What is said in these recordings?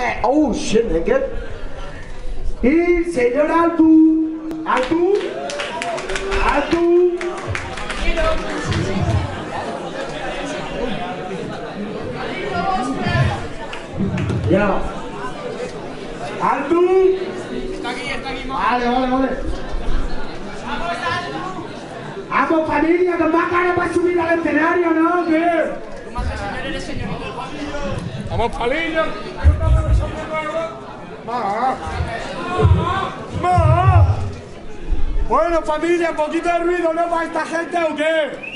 de... Oh, shit, nigga. Y señor Altu. Altu. Altu. Ya. Altu. Está aquí, está aquí, Vale, vale, vale. Vamos familia, con más ganas para subir al escenario, ¿no? ¿Qué? Vamos, palillo. Bueno, familia, poquito de ruido, ¿no? Para esta gente o qué?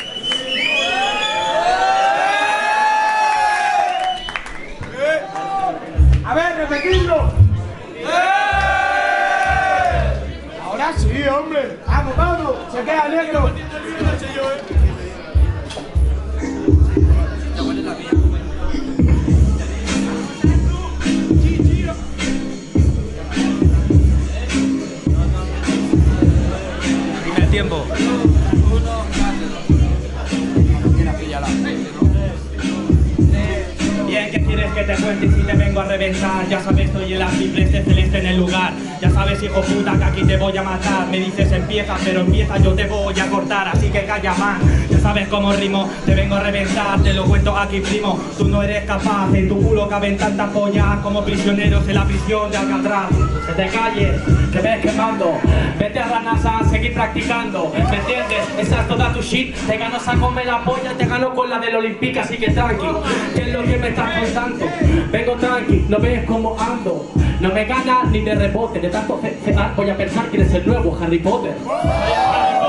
A ver, repetidlo. Ahora sí, hombre. Vamos, vamos. Se queda negro. Tiempo. Quieres que te cuente si te vengo a reventar? Ya sabes, estoy el arcipreste celeste en el lugar. Ya sabes, hijo puta, que aquí te voy a matar. Me dices empieza, pero empieza, yo te voy a cortar. Así que calla más. Ya sabes cómo rimo, te vengo a reventar. Te lo cuento aquí, primo. Tú no eres capaz, en tu culo caben tantas pollas como prisioneros en la prisión de Alcatraz. Que te calles, que ves quemando. Vete a la NASA a seguir practicando. ¿Me entiendes? Esa es toda tu shit. Te gano a comer la polla, te gano con la del Olímpica, así que tranqui. ¿Qué es lo que me estás contando? Vengo tranqui, no ves cómo ando. No me gana ni de rebote, de tanto cenar voy a pensar que eres el nuevo Harry Potter.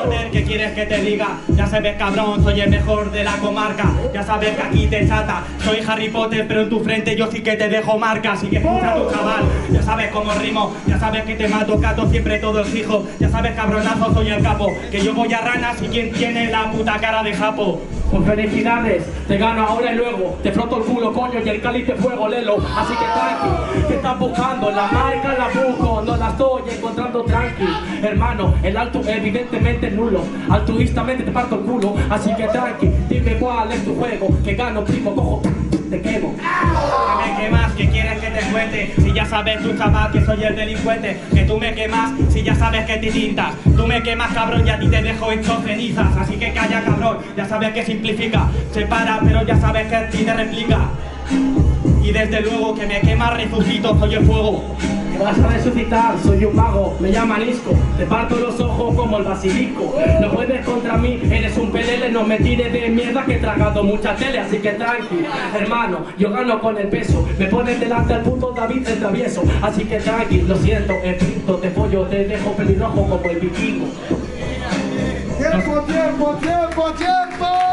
Potter, ¿qué quieres que te diga? Ya sabes, cabrón, soy el mejor de la comarca. Ya sabes que aquí te chata. Soy Harry Potter, pero en tu frente yo sí que te dejo marca. Así que escucha tu chaval. Ya sabes cómo rimo. Ya sabes que te mato, cato siempre todos hijos. Ya sabes, cabronazo, soy el capo. Que yo voy a ranas y quien tiene la puta cara de japo. Pues felicidades, te gano ahora y luego. Te froto el culo, coño, y el cáliz de fuego, lelo Así que tranqui, ¿qué estás buscando? La marca la busco, no la estoy encontrando tranqui. Hermano, el alto evidentemente nulo. Altruistamente te parto el culo. Así que tranqui, dime cuál es tu juego. Que gano, primo, cojo, que me quemas, que quieres que te cuente Si ya sabes tú chaval que soy el delincuente. Que tú me quemas, si ya sabes que te tintas Tú me quemas cabrón y a ti te dejo hecho cenizas. Así que calla cabrón, ya sabes que simplifica. Se para pero ya sabes que a ti te replica. Y desde luego que me quema resucito, soy el fuego vas a resucitar, soy un mago, me llaman Isco Te parto los ojos como el basilisco No puedes contra mí, eres un pelele. No me tires de mierda que he tragado mucha tele. Así que tranqui, hermano, yo gano con el peso. Me pones delante al puto David el travieso. Así que tranqui, lo siento, espíritu te pollo Te dejo pelirrojo como el vikingo. Tiempo, tiempo, tiempo, tiempo.